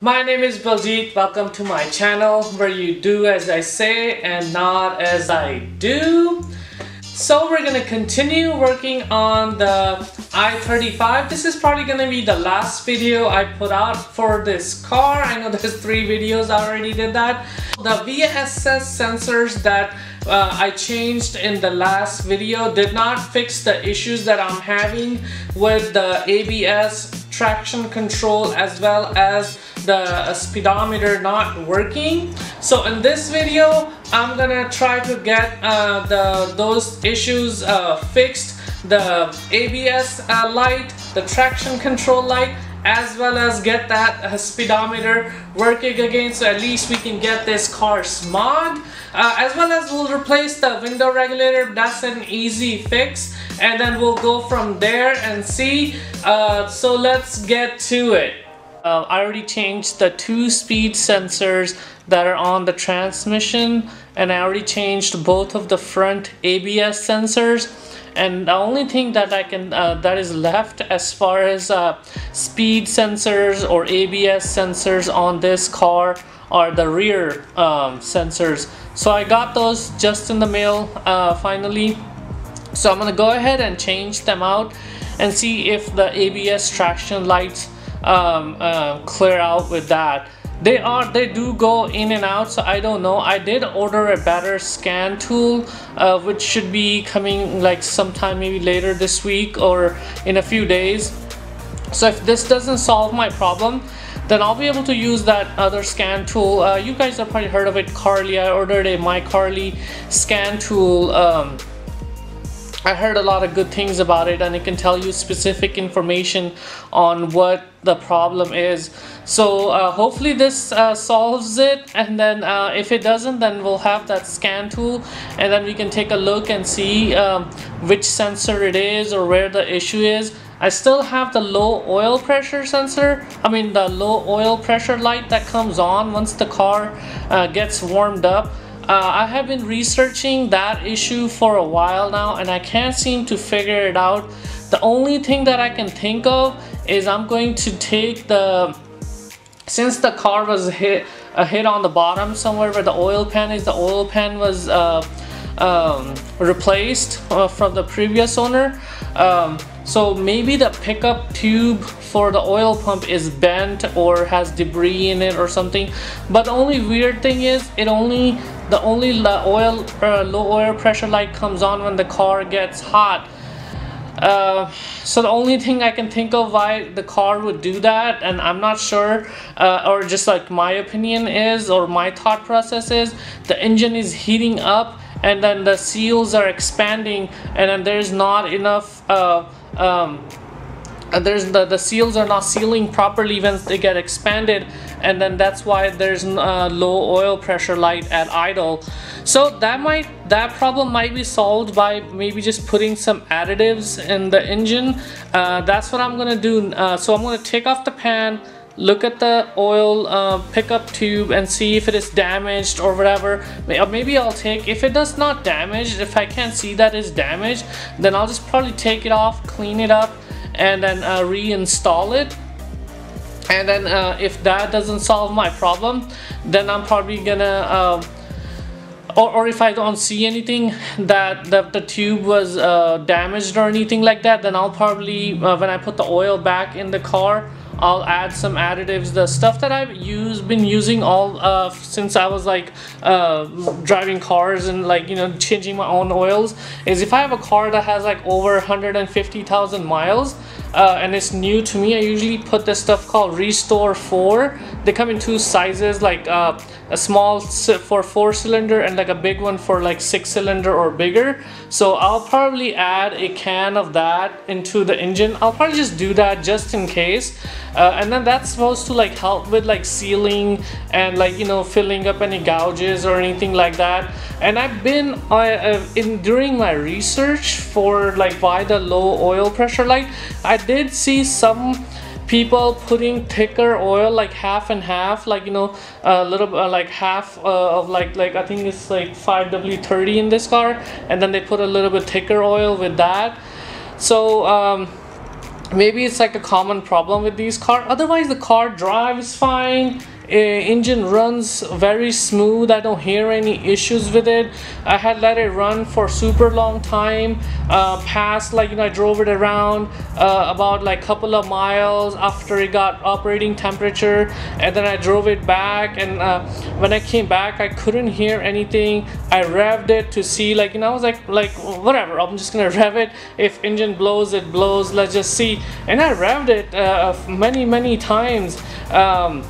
My name is Baljit. Welcome to my channel where you do as I say and not as I do. So we're gonna continue working on the i35. This is probably gonna be the last video I put out for this car. I know there's three videos I already did that. The VSS sensors that uh, I changed in the last video did not fix the issues that I'm having with the ABS traction control as well as the speedometer not working. So in this video I'm gonna try to get uh, the those issues uh, fixed. The ABS uh, light the traction control light as well as get that uh, speedometer working again so at least we can get this car smog. Uh, as well as we'll replace the window regulator. That's an easy fix. And then we'll go from there and see. Uh, so let's get to it uh, I already changed the two speed sensors that are on the transmission and I already changed both of the front ABS sensors. And the only thing that I can uh, that is left as far as uh, speed sensors or ABS sensors on this car are the rear um, sensors. So I got those just in the mail uh, finally. So I'm gonna go ahead and change them out and see if the ABS traction lights um, uh, clear out with that. They are they do go in and out so I don't know. I did order a better scan tool uh, which should be coming like sometime maybe later this week or in a few days. So if this doesn't solve my problem then I'll be able to use that other scan tool. Uh, you guys have probably heard of it. Carly. I ordered a my Carly scan tool um, I heard a lot of good things about it and it can tell you specific information on what the problem is. So uh, hopefully this uh, solves it and then uh, if it doesn't then we'll have that scan tool and then we can take a look and see um, which sensor it is or where the issue is. I still have the low oil pressure sensor I mean the low oil pressure light that comes on once the car uh, gets warmed up uh, I have been researching that issue for a while now and I can't seem to figure it out. The only thing that I can think of is I'm going to take the since the car was hit a hit on the bottom somewhere where the oil pan is the oil pan was uh, um, replaced uh, from the previous owner um, so maybe the pickup tube for the oil pump is bent or has debris in it or something but the only weird thing is it only the only oil uh, low oil pressure light comes on when the car gets hot. Uh, so the only thing I can think of why the car would do that and I'm not sure uh, or just like my opinion is or my thought process is the engine is heating up and then the seals are expanding and then there's not enough uh, um, and there's the, the seals are not sealing properly when they get expanded and then that's why there's uh, low oil pressure light at idle. So that might that problem might be solved by maybe just putting some additives in the engine. Uh, that's what I'm gonna do uh, so I'm gonna take off the pan look at the oil uh, pickup tube and see if it is damaged or whatever. Maybe I'll take if it does not damage if I can't see that is damaged then I'll just probably take it off clean it up and then uh, reinstall it. And then uh, if that doesn't solve my problem then I'm probably gonna uh, or, or if I don't see anything that, that the tube was uh, damaged or anything like that then I'll probably uh, when I put the oil back in the car I'll add some additives. The stuff that I've used been using all uh, since I was like uh, driving cars and like you know changing my own oils is if I have a car that has like over 150,000 miles uh, and it's new to me I usually put this stuff called Restore 4 they come in two sizes like uh, a small for four cylinder and like a big one for like six cylinder or bigger. So I'll probably add a can of that into the engine. I'll probably just do that just in case. Uh, and then that's supposed to like help with like sealing and like you know filling up any gouges or anything like that. And I've been uh, in during my research for like why the low oil pressure light I did see some people putting thicker oil like half and half like you know a little uh, like half uh, of like like I think it's like 5W30 in this car and then they put a little bit thicker oil with that. So um, maybe it's like a common problem with these cars otherwise the car drives fine engine runs very smooth. I don't hear any issues with it. I had let it run for super long time uh, past like you know i drove it around uh, about like couple of miles after it got operating temperature and then i drove it back and uh, when i came back i couldn't hear anything. I revved it to see like you know i was like like whatever i'm just gonna rev it. If engine blows it blows. Let's just see. And i revved it uh, many many times. Um,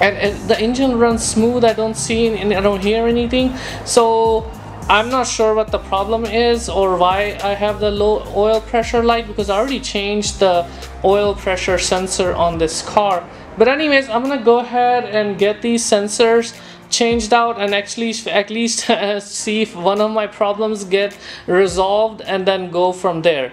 and, and, the engine runs smooth i don't see and i don't hear anything. So i'm not sure what the problem is or why i have the low oil pressure light because i already changed the oil pressure sensor on this car. But anyways i'm gonna go ahead and get these sensors changed out and actually at least see if one of my problems get resolved and then go from there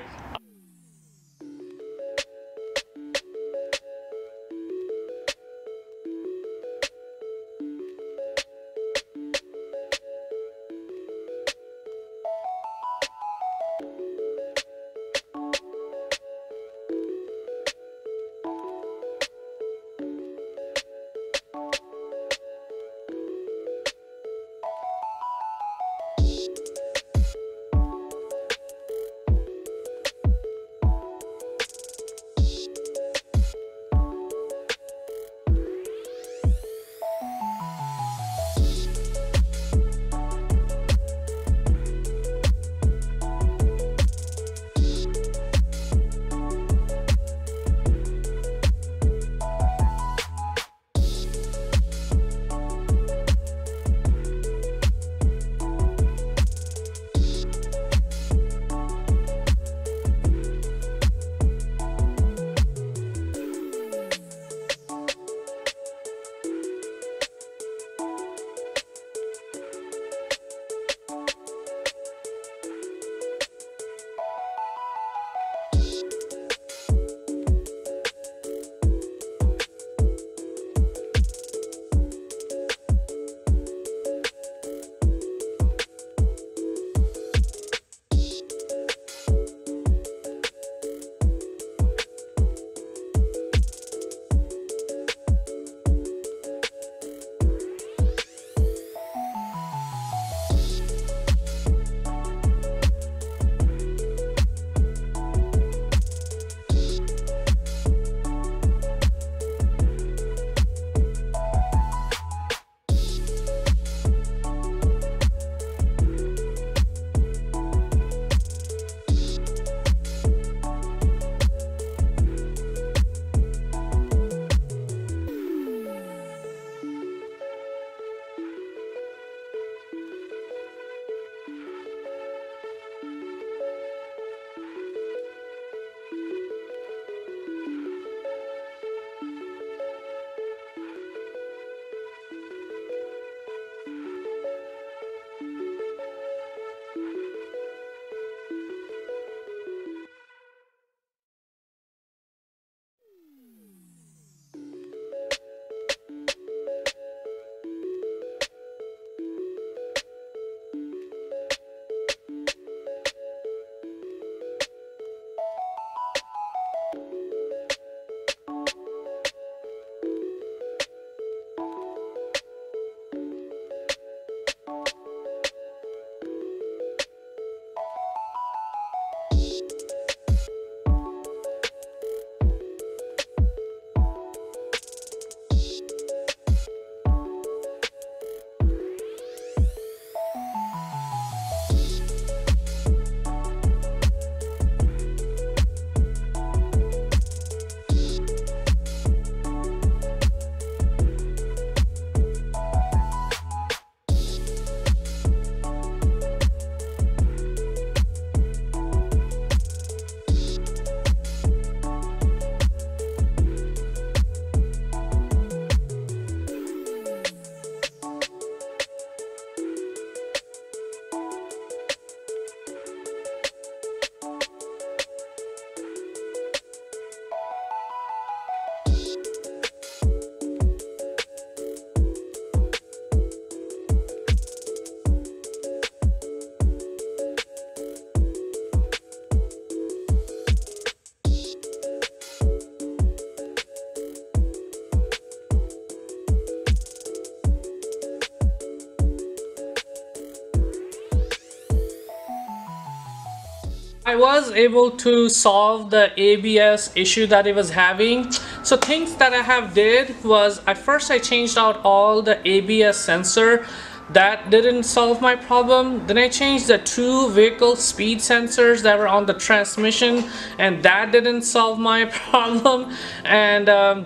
I was able to solve the ABS issue that it was having. So things that I have did was at first I changed out all the ABS sensor that didn't solve my problem then I changed the two vehicle speed sensors that were on the transmission and that didn't solve my problem and um,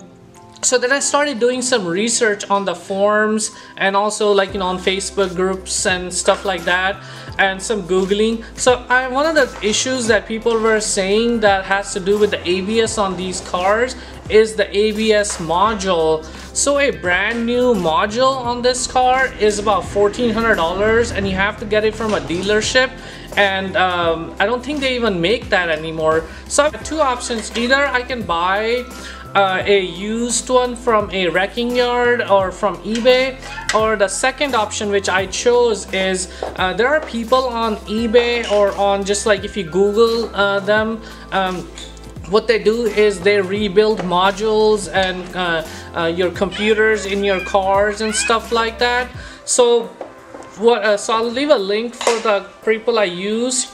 so then I started doing some research on the forums and also like you know on Facebook groups and stuff like that and some googling. So I, one of the issues that people were saying that has to do with the ABS on these cars is the ABS module. So a brand new module on this car is about $1,400 and you have to get it from a dealership and um, I don't think they even make that anymore. So I have two options. Either I can buy uh, a used one from a wrecking yard or from eBay. Or the second option which I chose is uh, there are people on eBay or on just like if you google uh, them um, what they do is they rebuild modules and uh, uh, your computers in your cars and stuff like that. So what uh, so I'll leave a link for the people I use.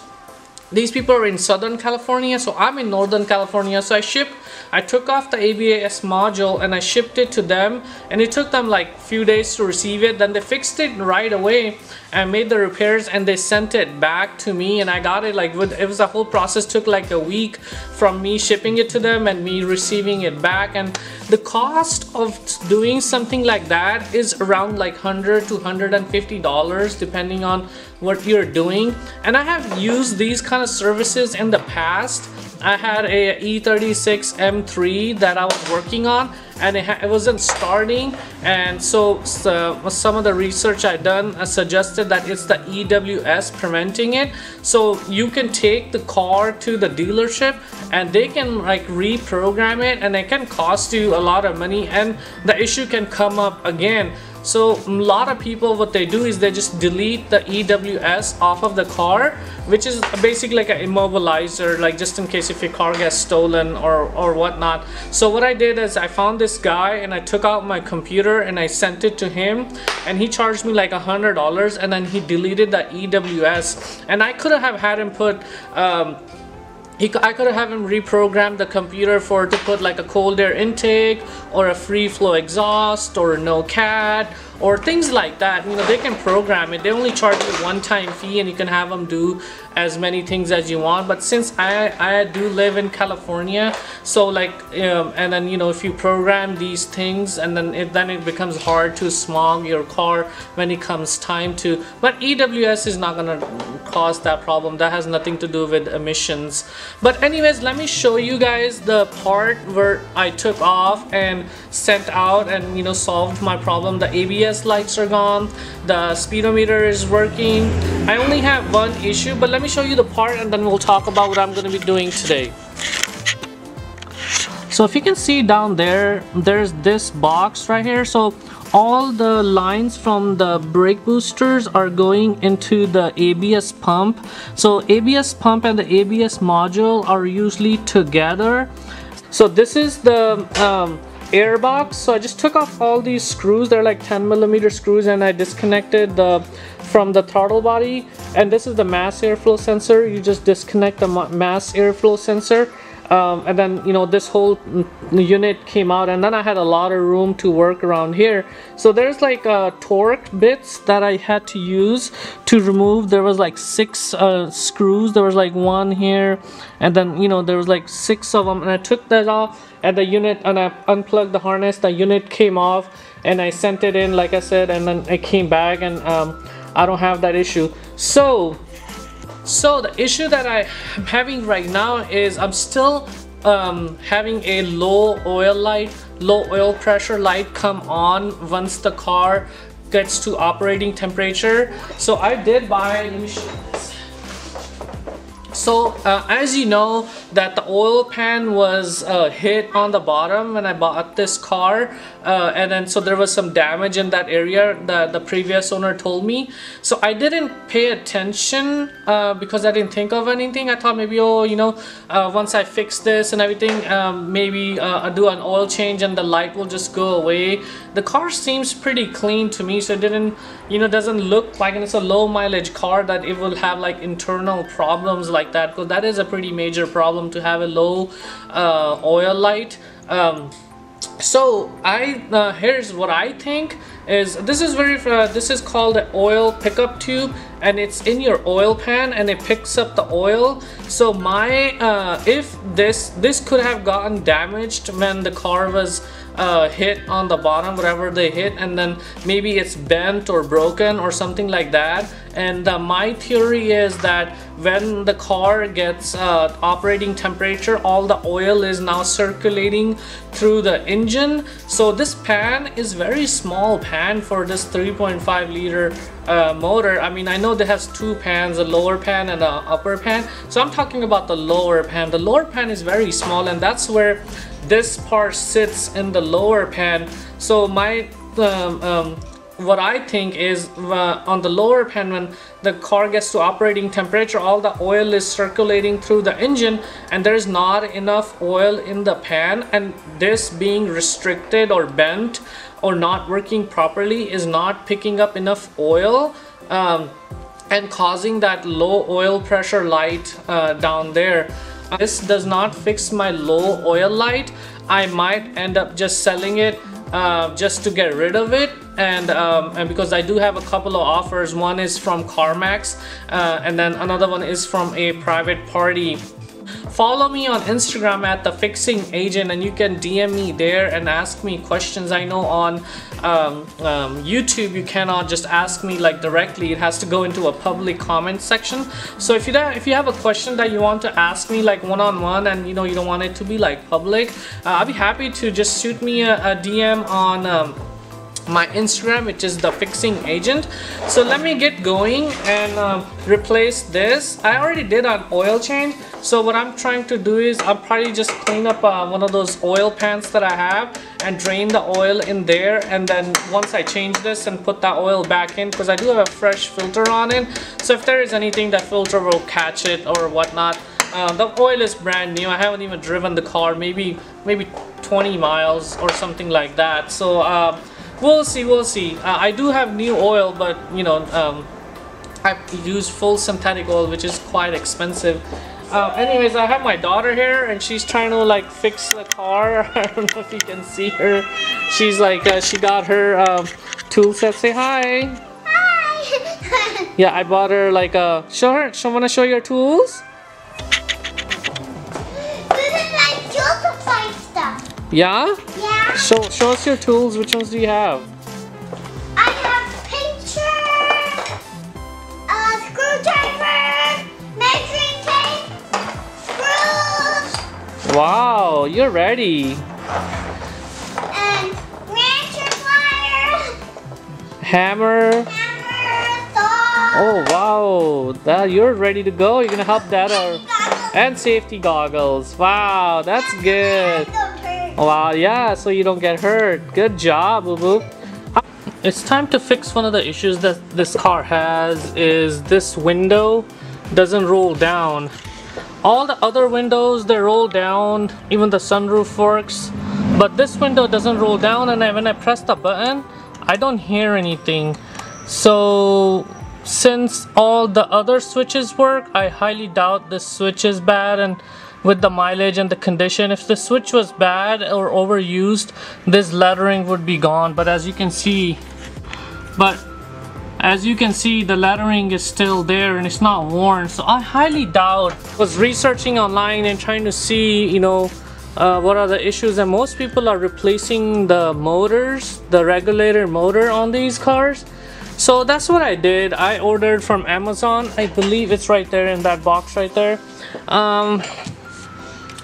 These people are in Southern California so I'm in Northern California so I ship I took off the ABS module and I shipped it to them and it took them like a few days to receive it. Then they fixed it right away and made the repairs and they sent it back to me and I got it like with, it was a whole process took like a week from me shipping it to them and me receiving it back. And the cost of doing something like that is around like 100 to 150 dollars depending on what you're doing. And I have used these kind of services in the past I had a E36 M3 that I was working on and it, it wasn't starting and so, so, some of the research I done uh, suggested that it's the EWS preventing it. So you can take the car to the dealership and they can like reprogram it and it can cost you a lot of money and the issue can come up again so a lot of people what they do is they just delete the EWS off of the car which is basically like an immobilizer like just in case if your car gets stolen or or whatnot. So what I did is I found this guy and I took out my computer and I sent it to him and he charged me like a hundred dollars and then he deleted the EWS and I could have had him put um, he, I could have him reprogram the computer for to put like a cold air intake or a free flow exhaust or no cat or things like that. You know they can program it. They only charge you one time fee and you can have them do as many things as you want but since I, I do live in California so like um, and then you know if you program these things and then it then it becomes hard to smog your car when it comes time to but EWS is not gonna cause that problem. That has nothing to do with emissions. But anyways let me show you guys the part where I took off and sent out and you know solved my problem. The ABS lights are gone. The speedometer is working. I only have one issue but let me show you the part and then we'll talk about what I'm gonna be doing today. So if you can see down there there's this box right here. So all the lines from the brake boosters are going into the ABS pump. So ABS pump and the ABS module are usually together. So this is the um, air box. So I just took off all these screws. They're like 10 millimeter screws and I disconnected the from the throttle body and this is the mass airflow sensor. You just disconnect the mass airflow sensor. Um, and then you know this whole unit came out. And then I had a lot of room to work around here. So there's like uh, Torx bits that I had to use to remove. There was like six uh, screws. There was like one here. And then you know there was like six of them and I took that off and the unit and I unplugged the harness. The unit came off and I sent it in like I said and then it came back. And um, I don't have that issue so so the issue that I am having right now is I'm still um, having a low oil light, low oil pressure light come on once the car gets to operating temperature. So I did buy, let me show. So uh, as you know that the oil pan was uh, hit on the bottom when I bought this car uh, and then so there was some damage in that area that the previous owner told me. So I didn't pay attention uh, because I didn't think of anything. I thought maybe oh you know uh, once I fix this and everything um, maybe uh, I'll do an oil change and the light will just go away. The car seems pretty clean to me so it didn't you know doesn't look like it's a low mileage car that it will have like internal problems like that because that is a pretty major problem to have a low uh, oil light. Um, so I uh, here's what I think is this is very uh, this is called an oil pickup tube and it's in your oil pan and it picks up the oil. So my uh, if this this could have gotten damaged when the car was uh, hit on the bottom wherever they hit and then maybe it's bent or broken or something like that. And uh, my theory is that when the car gets uh, operating temperature all the oil is now circulating through the engine. So this pan is very small pan for this 3.5 liter uh, motor. I mean I know it has two pans a lower pan and an upper pan. So I'm talking about the lower pan. The lower pan is very small and that's where this part sits in the lower pan. So my um, um, what I think is uh, on the lower pan when the car gets to operating temperature all the oil is circulating through the engine and there's not enough oil in the pan and this being restricted or bent or not working properly is not picking up enough oil. Um, and causing that low oil pressure light uh, down there. This does not fix my low oil light. I might end up just selling it uh, just to get rid of it. And, um, and because I do have a couple of offers. One is from CarMax uh, and then another one is from a private party follow me on Instagram at the fixing agent and you can DM me there and ask me questions. I know on um, um, YouTube you cannot just ask me like directly. It has to go into a public comment section. So if you if you have a question that you want to ask me like one-on-one and you know you don't want it to be like public uh, I'll be happy to just shoot me a, a DM on um, my Instagram which is the fixing agent. So let me get going and uh, replace this. I already did an oil change. So what I'm trying to do is I'll probably just clean up uh, one of those oil pans that I have and drain the oil in there. And then once I change this and put that oil back in because I do have a fresh filter on it. So if there is anything that filter will catch it or whatnot. Uh, the oil is brand new. I haven't even driven the car maybe maybe 20 miles or something like that. So uh, We'll see, we'll see. Uh, I do have new oil, but you know, um, I use full synthetic oil, which is quite expensive. Uh, anyways, I have my daughter here, and she's trying to like fix the car. I don't know if you can see her. She's like, uh, she got her um, tool set. Say hi. Hi. yeah, I bought her like a. Uh, show her. Show. Wanna show your tools? Yeah? Yeah. Show, show us your tools. Which ones do you have? I have pincher, a screwdriver, measuring tape, screws. Wow, you're ready. And rancher plier. Hammer. Hammer, saw. Oh wow, that you're ready to go. You're gonna help Dad. And safety goggles. Wow, that's good. Wow, yeah, so you don't get hurt. Good job, Boo Boo. It's time to fix one of the issues that this car has is this window doesn't roll down. All the other windows, they roll down, even the sunroof works. But this window doesn't roll down and when I press the button, I don't hear anything. So since all the other switches work, I highly doubt this switch is bad and with the mileage and the condition. If the switch was bad or overused this lettering would be gone. But as you can see but as you can see the lettering is still there and it's not worn. So I highly doubt was researching online and trying to see you know uh, what are the issues and most people are replacing the motors the regulator motor on these cars. So that's what I did. I ordered from Amazon. I believe it's right there in that box right there. Um,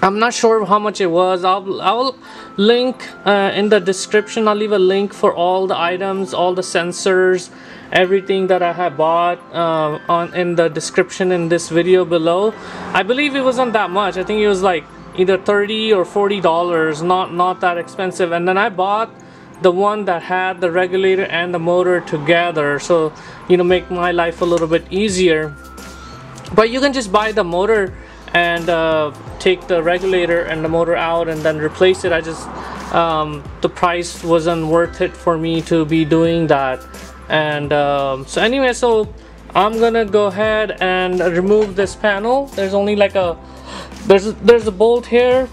I'm not sure how much it was. I'll, I'll link uh, in the description. I'll leave a link for all the items, all the sensors, everything that I have bought uh, on in the description in this video below. I believe it wasn't that much. I think it was like either 30 or 40 dollars not not that expensive and then I bought the one that had the regulator and the motor together so you know make my life a little bit easier but you can just buy the motor and uh, take the regulator and the motor out and then replace it. I just um, the price wasn't worth it for me to be doing that. And um, so anyway so I'm gonna go ahead and remove this panel. There's only like a there's there's a bolt here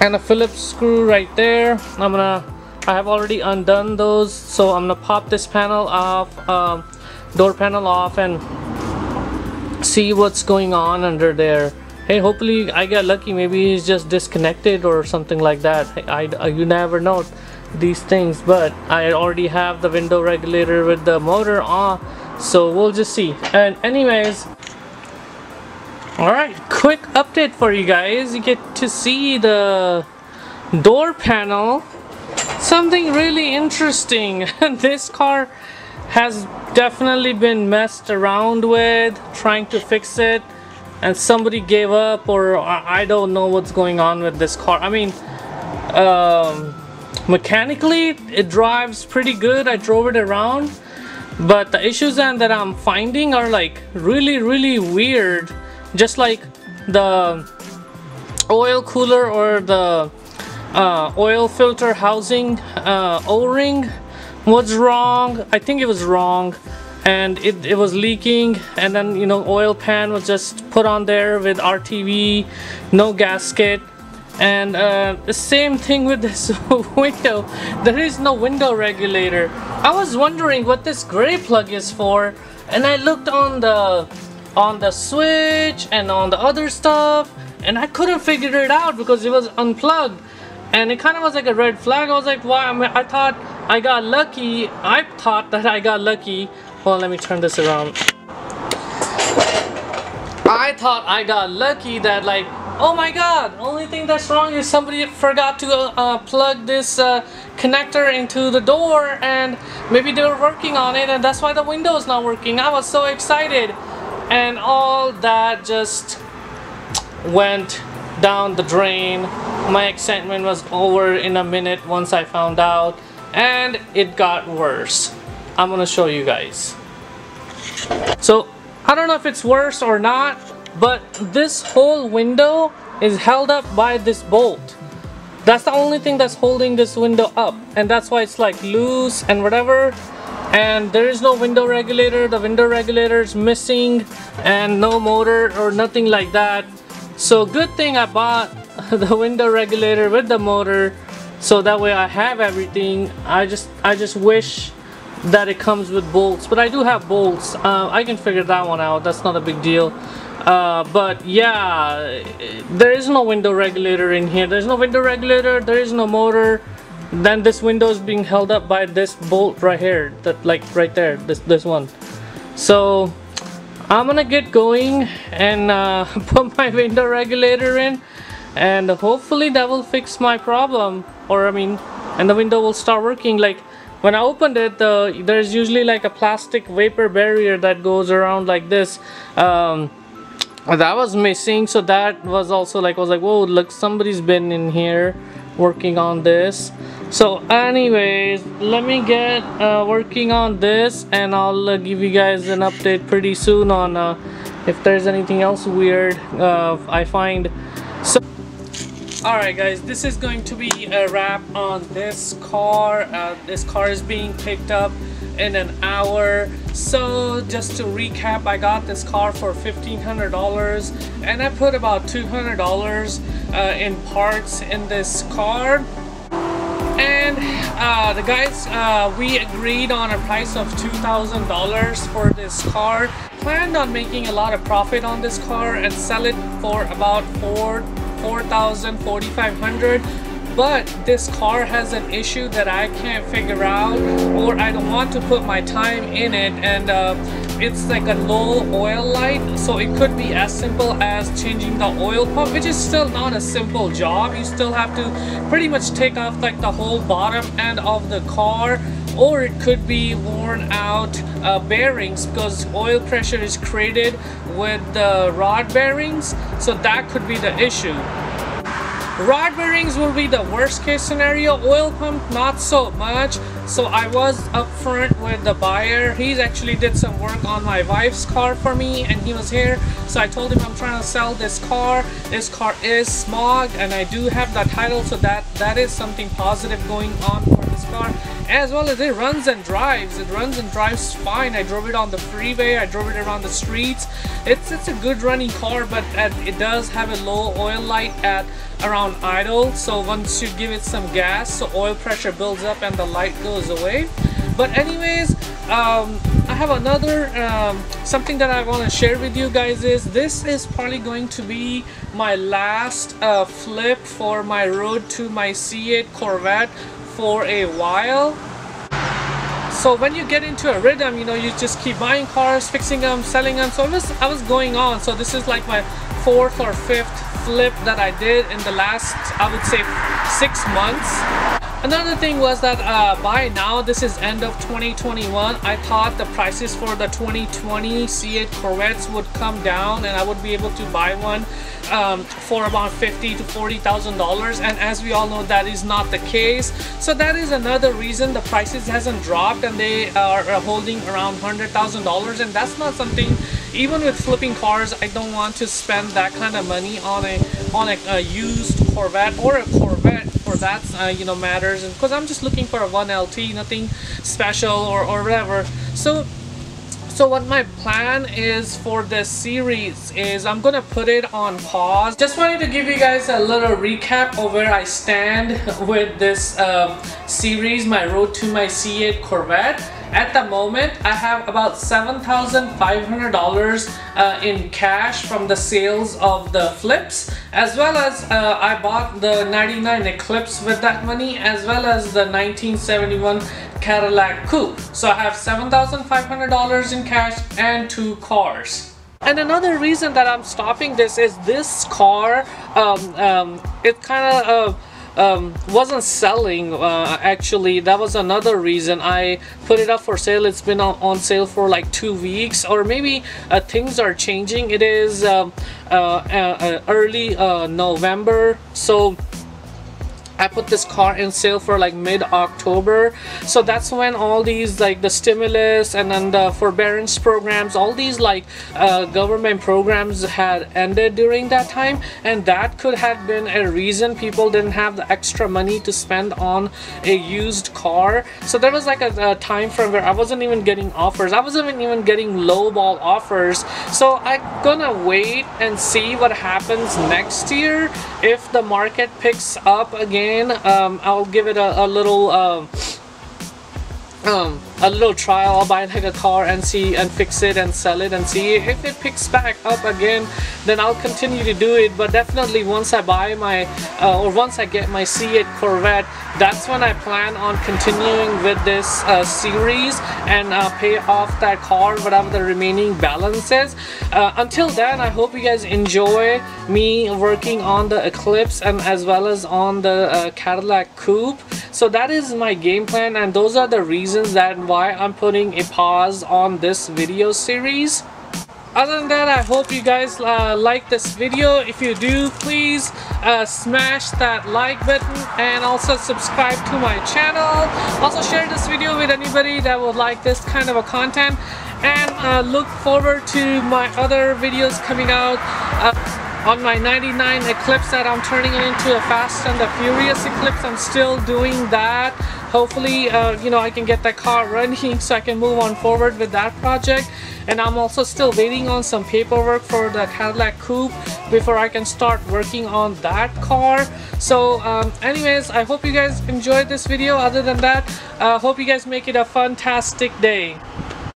and a Phillips screw right there. I'm gonna I have already undone those so I'm gonna pop this panel off um, door panel off and see what's going on under there hey hopefully I got lucky maybe he's just disconnected or something like that I, I you never know these things but I already have the window regulator with the motor on so we'll just see and anyways Alright, quick update for you guys. You get to see the door panel. Something really interesting. this car has definitely been messed around with, trying to fix it. And somebody gave up or I don't know what's going on with this car. I mean, um, mechanically it drives pretty good. I drove it around. But the issues that I'm finding are like really, really weird just like the oil cooler or the uh, oil filter housing uh, o-ring was wrong I think it was wrong and it, it was leaking and then you know oil pan was just put on there with RTV no gasket and uh, the same thing with this window. There is no window regulator. I was wondering what this gray plug is for and I looked on the on the switch and on the other stuff and I couldn't figure it out because it was unplugged and it kind of was like a red flag. I was like why? I, mean, I thought I got lucky. I thought that I got lucky. Well let me turn this around. I thought I got lucky that like oh my god only thing that's wrong is somebody forgot to uh, plug this uh, connector into the door and maybe they were working on it and that's why the window is not working. I was so excited. And all that just went down the drain. My excitement was over in a minute once I found out and it got worse. I'm gonna show you guys. So I don't know if it's worse or not but this whole window is held up by this bolt. That's the only thing that's holding this window up and that's why it's like loose and whatever. And there is no window regulator. The window regulator is missing and no motor or nothing like that so good thing I bought the window regulator with the motor so that way I have everything. I just I just wish that it comes with bolts but I do have bolts. Uh, I can figure that one out. That's not a big deal. Uh, but yeah there is no window regulator in here. There's no window regulator. There is no motor. Then this window is being held up by this bolt right here that like right there this this one. So I'm gonna get going and uh, put my window regulator in and hopefully that will fix my problem. Or I mean and the window will start working. Like when I opened it there's usually like a plastic vapor barrier that goes around like this. Um, that was missing. So that was also like I was like whoa look somebody's been in here working on this. So anyways let me get uh, working on this and I'll uh, give you guys an update pretty soon on uh, if there's anything else weird uh, I find. So alright guys this is going to be a wrap on this car. Uh, this car is being picked up in an hour. So just to recap I got this car for $1,500 and I put about $200 uh, in parts in this car. And uh, the guys uh, we agreed on a price of $2,000 for this car. Planned on making a lot of profit on this car and sell it for about four 4,000 4,500 but this car has an issue that I can't figure out or I don't want to put my time in it and uh, it's like a low oil light so it could be as simple as changing the oil pump which is still not a simple job. You still have to pretty much take off like the whole bottom end of the car or it could be worn out uh, bearings because oil pressure is created with the rod bearings so that could be the issue Rod bearings will be the worst case scenario. Oil pump, not so much. So I was upfront with the buyer. He's actually did some work on my wife's car for me and he was here. So I told him I'm trying to sell this car. This car is smog and I do have the title so that that is something positive going on car as well as it runs and drives. It runs and drives fine. I drove it on the freeway. I drove it around the streets. It's it's a good running car but at, it does have a low oil light at around idle. So once you give it some gas so oil pressure builds up and the light goes away. But anyways um, I have another um, something that I want to share with you guys is this is probably going to be my last uh, flip for my road to my C8 Corvette for a while. So when you get into a rhythm you know you just keep buying cars fixing them selling them so I was I was going on. So this is like my fourth or fifth flip that I did in the last I would say six months Another thing was that uh, by now, this is end of 2021, I thought the prices for the 2020 C8 Corvettes would come down and I would be able to buy one um, for about 50 to 40,000 dollars. And as we all know that is not the case. So that is another reason the prices hasn't dropped and they are holding around $100,000 and that's not something even with flipping cars I don't want to spend that kind of money on a on a, a used Corvette or a Corvette for that uh, you know matters because I'm just looking for a 1LT nothing special or, or whatever so so what my plan is for this series is I'm gonna put it on pause. Just wanted to give you guys a little recap of where I stand with this uh, series, my road to my C8 Corvette. At the moment, I have about $7,500 uh, in cash from the sales of the flips, as well as uh, I bought the 99 Eclipse with that money, as well as the 1971 Cadillac Coupe. So I have $7,500 in cash and two cars. And another reason that I'm stopping this is this car, um, um, it kind of uh, um, wasn't selling uh, actually that was another reason. I put it up for sale. It's been on, on sale for like two weeks or maybe uh, things are changing. It is um, uh, uh, early uh, November so I put this car in sale for like mid-October. So that's when all these like the stimulus and then the forbearance programs all these like uh, government programs had ended during that time. And that could have been a reason people didn't have the extra money to spend on a used car. So there was like a, a time frame where I wasn't even getting offers. I wasn't even getting lowball offers. So I'm gonna wait and see what happens next year. If the market picks up again um, I'll give it a, a little um, um, a little trial. I'll buy like a car and see and fix it and sell it and see. If it picks back up again then I'll continue to do it. But definitely once I buy my uh, or once I get my C8 Corvette that's when I plan on continuing with this uh, series and uh, pay off that car whatever the remaining balance is. Uh, until then I hope you guys enjoy me working on the Eclipse and as well as on the uh, Cadillac Coupe. So that is my game plan and those are the reasons that why I'm putting a pause on this video series. Other than that I hope you guys uh, like this video. If you do please uh, smash that like button and also subscribe to my channel. Also share this video with anybody that would like this kind of a content. And uh, look forward to my other videos coming out uh, on my 99 Eclipse that I'm turning it into a Fast and the Furious Eclipse. I'm still doing that. Hopefully, uh, you know, I can get that car running so I can move on forward with that project. And I'm also still waiting on some paperwork for the Cadillac Coupe before I can start working on that car. So um, anyways, I hope you guys enjoyed this video. Other than that, I uh, hope you guys make it a fantastic day.